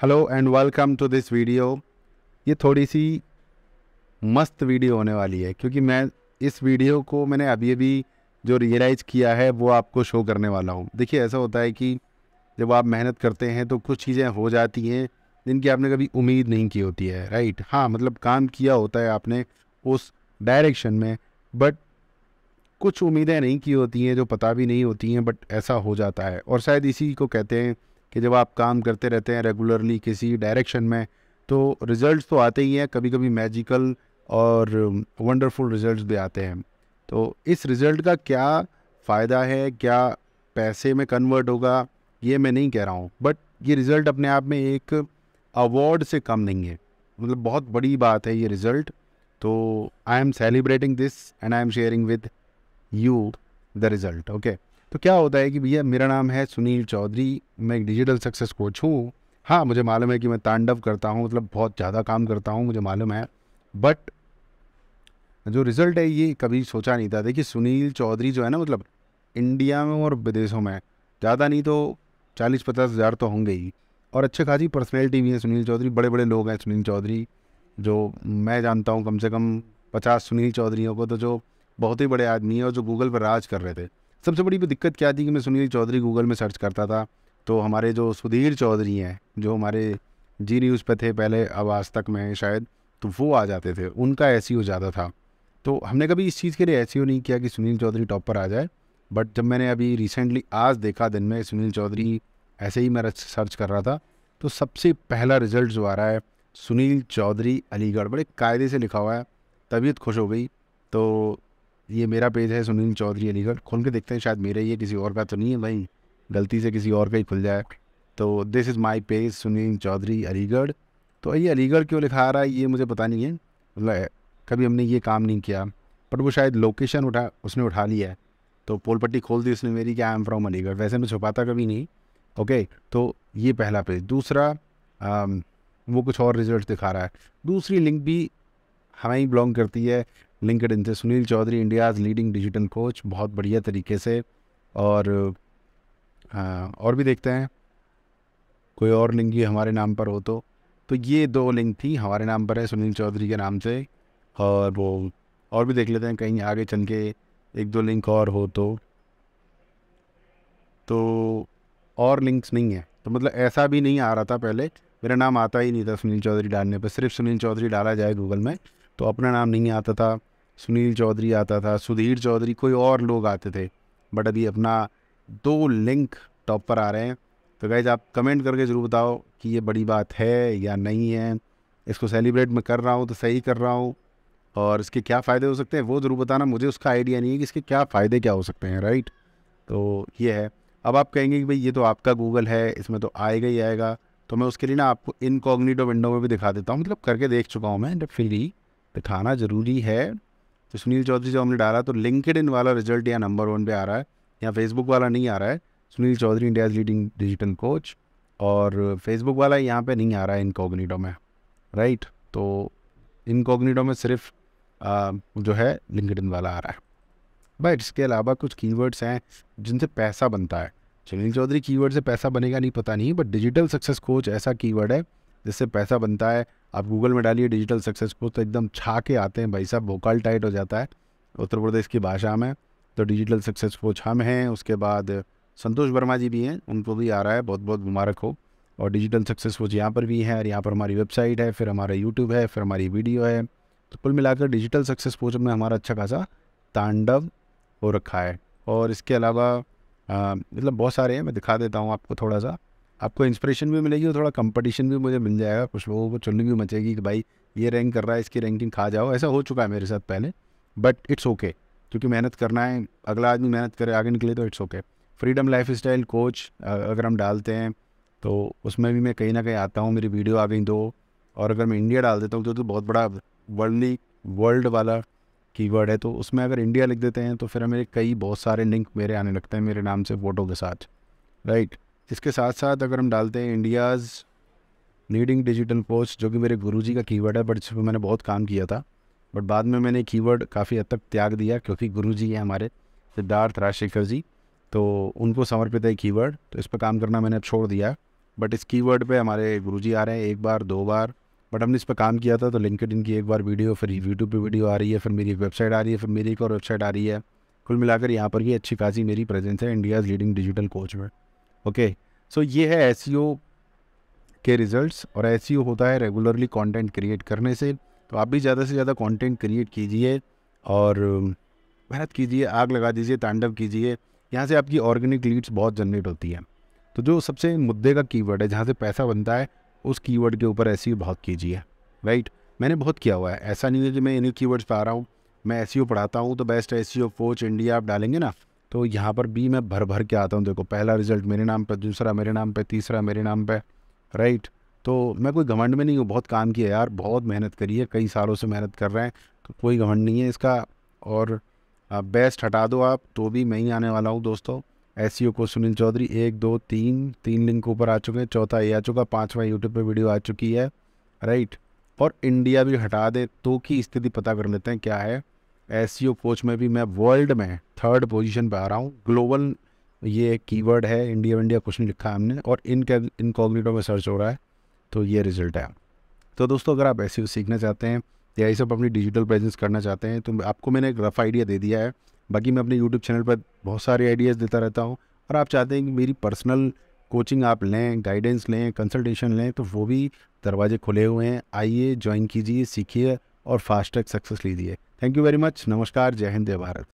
Hello and welcome to this video ये थोड़ी सी मस्त वीडियो होने वाली है, क्योंकि मैं इस वीडियो को मैंने अभी अभी जो रियलाइज़ किया है, वो आपको शो करने वाला हूँ। देखिए, ऐसा होता है कि जब आप मेहनत करते हैं तो कुछ चीज़ें हो जाती हैं, जिनकी आपने कभी उम्मीद नहीं की होती है राइट हाँ मतलब काम किया होता है आपने उस डायरेक्शन में बट कुछ उम्मीदें नहीं की होती हैं, जो पता भी नहीं होती हैं बट ऐसा हो जाता है। और शायद इसी को कहते हैं कि जब आप काम करते रहते हैं रेगुलरली किसी डायरेक्शन में तो रिज़ल्ट तो आते ही हैं कभी कभी मैजिकल और वंडरफुल रिज़ल्ट भी आते हैं। तो इस रिज़ल्ट का क्या फ़ायदा है, क्या पैसे में कन्वर्ट होगा, ये मैं नहीं कह रहा हूँ। बट ये रिज़ल्ट अपने आप में एक अवार्ड से कम नहीं है। मतलब बहुत बड़ी बात है ये रिज़ल्ट तो I am celebrating this and I am sharing with you the result okay तो क्या होता है कि भैया, मेरा नाम है सुनील चौधरी, मैं एक डिजिटल सक्सेस कोच हूँ। हाँ मुझे मालूम है कि मैं तांडव करता हूँ मतलब बहुत ज़्यादा काम करता हूँ, मुझे मालूम है। बट जो रिज़ल्ट है, ये कभी सोचा नहीं था। देखिए, सुनील चौधरी जो है ना मतलब इंडिया में और विदेशों में। ज़्यादा नहीं तो चालीस पचास हज़ार तो होंगे ही। और अच्छे खासी पर्सनैलिटी भी है सुनील चौधरी बड़े बड़े लोग हैं सुनील चौधरी, जो मैं जानता हूँ कम से कम पचास सुनील चौधरीों को तो जो बहुत ही बड़े आदमी हैं और जो गूगल पर राज कर रहे थे। सबसे बड़ी दिक्कत क्या थी कि मैं सुनील चौधरी गूगल में सर्च करता था। तो हमारे जो सुधीर चौधरी हैं, जो हमारे जी न्यूज़ पे थे पहले, अब आज तक में शायद तो वो आ जाते थे। उनका ऐसी हो जाता था। तो हमने कभी इस चीज़ के लिए ऐसी नहीं किया कि सुनील चौधरी टॉप पर आ जाए। बट जब मैंने अभी रिसेंटली आज देखा दिन में सुनील चौधरी ऐसे ही मैं सर्च कर रहा था तो सबसे पहला रिज़ल्ट जो आ रहा है, सुनील चौधरी अलीगढ़, बड़े कायदे से लिखा हुआ है, तबीयत खुश हो गई। तो ये मेरा पेज है सुनील चौधरी अलीगढ़। खोल के देखते हैं शायद मेरा ही है किसी और का तो नहीं है भाई। गलती से किसी और का ही खुल जाए। तो this is my page Sunil Chaudhary Aligarh. तो ये अलीगढ़ क्यों लिखा आ रहा है ये मुझे पता नहीं है। मतलब कभी हमने ये काम नहीं किया। बट वो शायद लोकेशन उठा उसने उठा लिया है। तो पोल पट्टी खोल दी उसने मेरी कि आई एम फ्रॉम अलीगढ़। वैसे मैं छुपाता कभी नहीं। ओके तो ये पहला पेज दूसरा आ, वो कुछ और रिज़ल्ट दिखा रहा है। दूसरी लिंक भी हमें ही बिलोंग करती है। लिंकड इन से Sunil Chaudhary, India's leading digital coach बहुत बढ़िया तरीके से। और हाँ और भी देखते हैं। कोई और लिंक भी हमारे नाम पर हो तो। तो ये दो लिंक थी हमारे नाम पर है सुनील चौधरी के नाम से। और वो, और भी देख लेते हैं कहीं आगे चल के एक दो लिंक और हो तो। तो और लिंक्स नहीं है। तो मतलब ऐसा भी नहीं आ रहा था पहले। मेरा नाम आता ही नहीं था सुनील चौधरी डालने पर। सिर्फ़ सुनील चौधरी डाला जाए गूगल में। तो अपना नाम नहीं आता था। सुनील चौधरी आता था, सुधीर चौधरी, कोई और लोग आते थे। बट अभी अपना दो लिंक टॉप पर आ रहे हैं। तो गाइज़ आप कमेंट करके ज़रूर बताओ कि ये बड़ी बात है या नहीं है। इसको सेलिब्रेट मैं कर रहा हूँ तो सही कर रहा हूँ। और इसके क्या फ़ायदे हो सकते हैं वो ज़रूर बताना। मुझे उसका आइडिया नहीं है कि इसके क्या फ़ायदे क्या हो सकते हैं राइट तो ये है। अब आप कहेंगे कि भाई ये तो आपका गूगल है, इसमें तो आएगा ही आएगा। तो मैं उसके लिए ना आपको इनकॉग्निटो विंडो में भी दिखा देता हूँ। मतलब करके देख चुका हूँ मैं डेफिनेटली दिखाना ज़रूरी है। तो सुनील चौधरी जो हमने डाला तो लिंकड इन वाला रिज़ल्ट यहाँ नंबर वन पे आ रहा है यहाँ फेसबुक वाला नहीं आ रहा है। Sunil Chaudhary India leading digital coach और फेसबुक वाला यहाँ पे नहीं आ रहा है इनकोगनीडो में राइट? तो इनकोगनीडो में सिर्फ़ आ, जो है लिंकड वाला आ रहा है। बट इसके अलावा कुछ कीवर्ड्स हैं जिनसे पैसा बनता है। सुनील चौधरी कीवर्ड से पैसा बनेगा नहीं पता नहीं बट डिजिटल सक्सेस कोच ऐसा कीवर्ड है जिससे पैसा बनता है। आप गूगल में डालिए डिजिटल सक्सेस कोच तो एकदम छा के आते हैं भाई साहब भोकाल टाइट हो जाता है। उत्तर प्रदेश की भाषा में तो डिजिटल सक्सेस कोच हम हैं, उसके बाद संतोष वर्मा जी भी हैं, उनको भी आ रहा है बहुत बहुत मुबारक हो। और डिजिटल सक्सेस कोच यहाँ पर भी है, और यहाँ पर हमारी वेबसाइट है, फिर हमारा यूट्यूब है, फिर हमारी वीडियो है। तो कुल मिलाकर डिजिटल सक्सेस कोच में हमारा अच्छा खासा तांडव हो रखा है। और इसके अलावा मतलब बहुत सारे हैं, मैं दिखा देता हूँ आपको थोड़ा सा। आपको इंस्पिरेशन भी मिलेगी और थोड़ा कंपटीशन भी मुझे मिल जाएगा। कुछ लोगों को चुननी भी मचेगी कि भाई ये रैंक कर रहा है इसकी रैंकिंग खा जाओ। ऐसा हो चुका है मेरे साथ पहले बट इट्स ओके क्योंकि मेहनत करना है। अगला आदमी मेहनत करे आगे निकले तो it's okay freedom life style coach अगर हम डालते हैं तो उसमें भी मैं कहीं ना कहीं आता हूँ मेरी वीडियो आ गई दो। और अगर मैं इंडिया डाल देता हूँ तो, तो बहुत बड़ा वर्ल्डली वर्ल्ड वाला कीवर्ड है तो उसमें अगर इंडिया लिख देते हैं तो फिर मेरे कई बहुत सारे लिंक मेरे आने लगते हैं मेरे नाम से फ़ोटो के साथ। राइट इसके साथ साथ अगर हम डालते हैं इंडियाज़ लीडिंग डिजिटल कोच जो कि मेरे गुरुजी का कीवर्ड है बट इस पर मैंने बहुत काम किया था। बट बाद में मैंने कीवर्ड काफ़ी हद तक त्याग दिया, क्योंकि गुरुजी हैं हमारे, सिद्धार्थ राजशेखर जी। तो उनको समर्पित है कीवर्ड तो इस पर काम करना मैंने छोड़ दिया। बट इस कीवर्ड पे हमारे गुरुजी आ रहे हैं, एक बार, दो बार। बट हमने इस पर काम किया था तो लिंकड की एक बार वीडियो, फिर यूट्यूब पे वीडियो आ रही है, फिर मेरी एक वेबसाइट आ रही है, फिर मेरी एक और वेबसाइट आ रही है। कुल मिलाकर यहाँ पर भी अच्छी खासी मेरी प्रेजेंस है इंडियाज़ लीडिंग डिजिटल कोच में। ओके सो ये है एस e के रिजल्ट्स और एस e होता है रेगुलरली कंटेंट क्रिएट करने से। तो आप भी ज़्यादा से ज़्यादा कंटेंट क्रिएट कीजिए और मेहनत कीजिए, आग लगा दीजिए, तांडव कीजिए। यहाँ से आपकी ऑर्गेनिक लीड्स बहुत जनरेट होती हैं। तो जो सबसे मुद्दे का कीवर्ड है, जहाँ से पैसा बनता है, उस कीवर्ड के ऊपर ऐसी बहुत कीजिए। राइट मैंने बहुत किया हुआ है। ऐसा नहीं है कि मैं इन्हीं कीवर्ड्स पे आ रहा हूँ। मैं ऐसी पढ़ाता हूँ तो बेस्ट एस कोच इंडिया आप डालेंगे ना? तो यहाँ पर भी मैं भर भर के आता हूँ। देखो, पहला रिज़ल्ट मेरे नाम पर दूसरा मेरे नाम पर तीसरा मेरे नाम पर राइट तो मैं कोई घमंड में नहीं हूँ। बहुत काम किया यार, बहुत मेहनत करी है, कई सालों से मेहनत कर रहे हैं तो कोई घमंड नहीं है इसका। और बेस्ट हटा दो आप तो भी मैं ही आने वाला हूँ दोस्तों। एस को सुनील चौधरी, एक, दो, तीन तीन लिंक ऊपर आ चुके हैं, चौथा ये आ चुका, पाँचवा यूट्यूब पे वीडियो आ चुकी है राइट और इंडिया भी हटा दे तो की स्थिति पता कर लेते हैं क्या है। एस कोच में भी मैं वर्ल्ड में थर्ड पोजीशन पे आ रहा हूँ। ग्लोबल ये कीवर्ड है इंडिया इंडिया कुछ नहीं लिखा है हमने, और इन इनकॉग्निटो में सर्च हो रहा है तो ये रिज़ल्ट है। तो दोस्तों, अगर आप ऐसे सीखना चाहते हैं, या ये सब अपनी डिजिटल प्रेजेंस करना चाहते हैं तो आपको मैंने एक रफ़ आइडिया दे दिया है। बाकी मैं अपने यूट्यूब चैनल पर बहुत सारे आइडियाज़ देता रहता हूँ, और आप चाहते हैं कि मेरी पर्सनल कोचिंग आप लें गाइडेंस लें कंसल्टेशन लें तो वो भी दरवाजे खुले हुए हैं। आइए ज्वाइन कीजिए, सीखिए और फास्ट ट्रैक सक्सेस लीजिए थैंक यू वेरी मच नमस्कार. जय हिंद जय भारत।